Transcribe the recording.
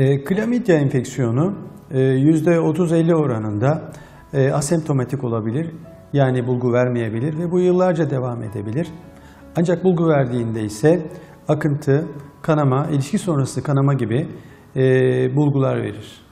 Ee, e, klamidya enfeksiyonu e, %30-50 oranında e, asemptomatik olabilir. Yani bulgu vermeyebilir ve bu yıllarca devam edebilir. Ancak bulgu verdiğinde ise akıntı, kanama, ilişki sonrası kanama gibi e, bulgular verir.